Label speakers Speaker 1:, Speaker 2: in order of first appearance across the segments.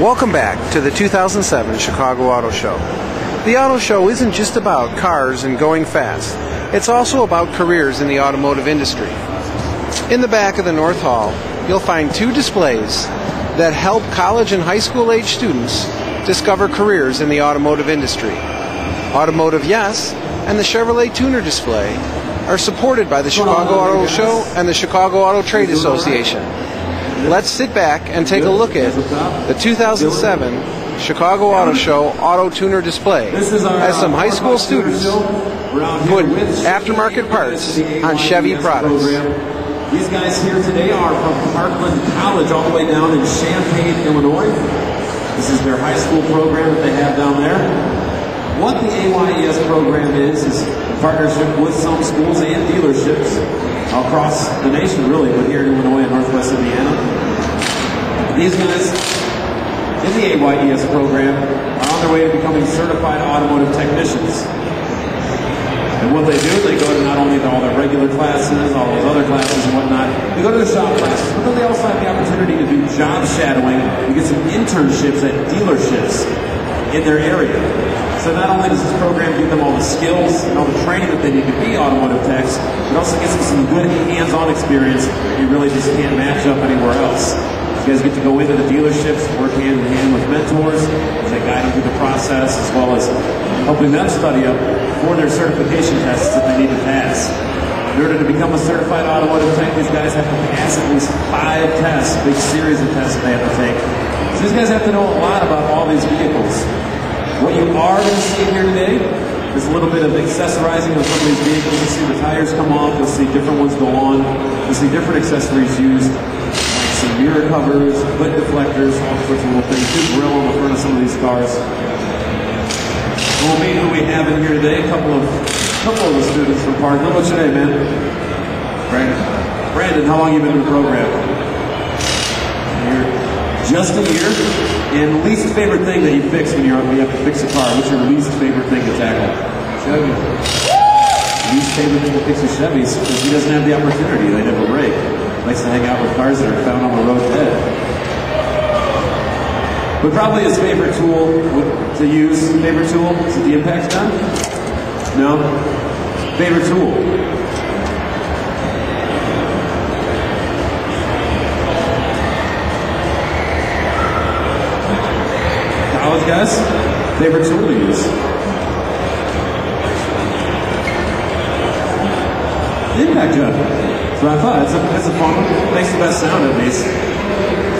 Speaker 1: Welcome back to the 2007 Chicago Auto Show. The auto show isn't just about cars and going fast. It's also about careers in the automotive industry. In the back of the North Hall, you'll find two displays that help college and high school age students discover careers in the automotive industry. Automotive AYES and the Chevrolet Tuner display are supported by the Chicago Auto Show and the Chicago Auto Trade Association. Let's sit back and take a look at the 2007 Chicago Auto Show Auto Tuner display as some uh, high school students put aftermarket parts on Chevy products.
Speaker 2: These guys here today are from Parkland College all the way down in Champaign, Illinois. This is their high school program that they have down there. What the AYES program is, is a partnership with some schools and dealerships across the nation, really, but here in Illinois and Northwest Indiana. These guys in the AYES program are on their way to becoming certified automotive technicians. And what they do, they go to not only all their regular classes, all those other classes and whatnot, they go to the shop classes, but then they also have the opportunity to do job shadowing and get some internships at dealerships in their area. So not only does this program give them all the skills and all the training that they need to be automotive techs, it also gives them some good hands-on experience that you really just can't match up anywhere else. You guys get to go into the dealerships, work hand in hand with mentors they guide them through the process, as well as helping them study up for their certification tests that they need to pass. In order to become a certified automotive tech, these guys have to pass at least five tests, a big series of tests they have to take. These guys have to know a lot about all these vehicles. What you are going to see here today is a little bit of accessorizing of some of these vehicles. You'll see the tires come off, you'll see different ones go on, you'll see different accessories used like some mirror covers, hood deflectors, all sorts of little things. Good grill on the front of some of these cars. We'll meet who we have in here today. A couple of couple of the students from Parkland. What's your name, man? Brandon. Brandon, how long you been in the program? Just a year. And least favorite thing that you fix when you're when you have to fix a car. What's your least favorite thing to tackle? Chevy. Least favorite thing to fix a Chevy because he doesn't have the opportunity. They never break likes to hang out with cars that are found on the road dead. But probably his favorite tool to use, favorite tool, is it the impact gun? No? Favorite tool? Guys? Favorite tool to use? Impact gun. So I thought it's a, it's a fun one. Makes the best sound at least.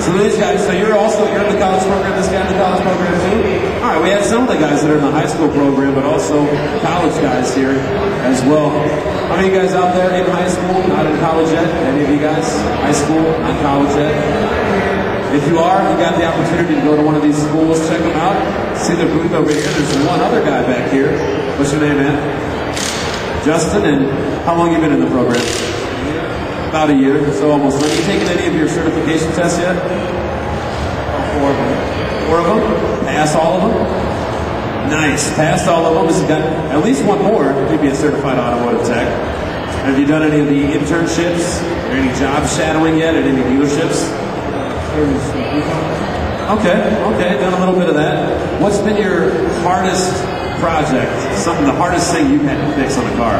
Speaker 2: So these guys, so you're also you're in the college program. This guy in the college program too. All right, we had some of the guys that are in the high school program, but also college guys here as well. How many of you guys out there in high school, not in college yet? Any of you guys, high school, not college yet? If you are, you got the opportunity to go to one of these schools, check them out. See the booth over here. There's one other guy back here. What's your name, man? Justin, and how long you been in the program? About a year, so almost. Have you taken any of your certification tests yet? Four of them. Four of them? Pass all of them? Nice. Passed all of them. Has got at least one more to be a certified automotive tech. Have you done any of the internships or any job shadowing yet at any dealerships? Okay, okay, done a little bit of that. What's been your hardest project? Something, the hardest thing you've had to fix on a car?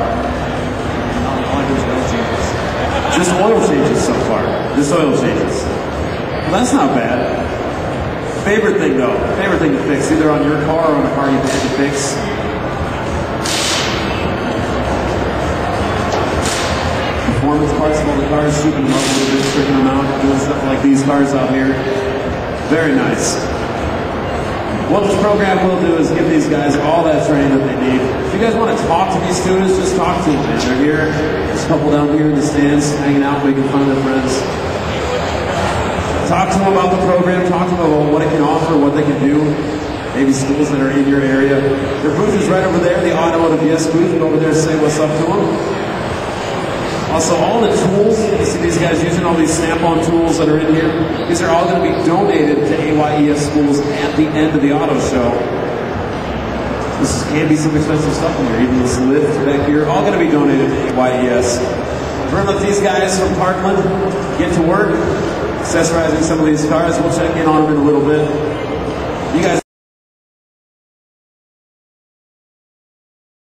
Speaker 2: Just oil changes so far. Just oil changes. Well, that's not bad. Favorite thing though, favorite thing to fix, either on your car or on a car you've had to fix. Performance parts of all the cars, shooting them stripping them out, doing stuff like these cars out here. Very nice. What this program will do is give these guys all that training that they need. If you guys want to talk to these students, just talk to them. They're here. There's a couple down here in the stands, hanging out, making fun of their friends. Talk to them about the program. Talk to them about what it can offer, what they can do. Maybe schools that are in your area. Their booth is right over there, the Automotive AYES booth. Go over there and say what's up to them. Also, all the tools, you see these guys using all these snap-on tools that are in here, these are all going to be donated to AYES schools at the end of the auto show. This can be some expensive stuff in here, even this lift back here, all going to be donated to AYES. To let these guys from Parkland get to work, accessorizing some of these cars. We'll check in on them in a little bit.